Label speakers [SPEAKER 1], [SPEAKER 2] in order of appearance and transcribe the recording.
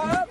[SPEAKER 1] Oh,